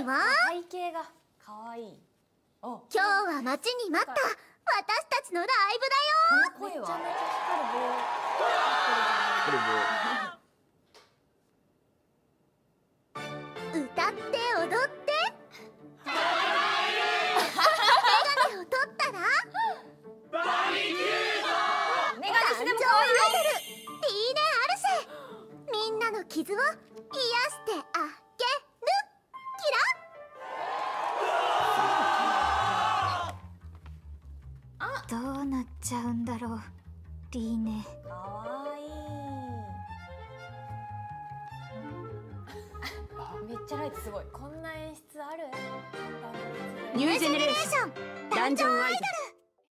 いわ背景が可愛い。お今日は待ちに待った。私たちのライこの声はめちゃめちゃブだよ歌って踊って。メガネを取ったら。メガネしてでも誕生アイドル。リーネ・アルセみんなの傷を癒どうなっちゃうんだろう。リーネ。かわいい。めっちゃライトすごい。こんな演出ある？ニュージェネレーション。ダンジョンアイドル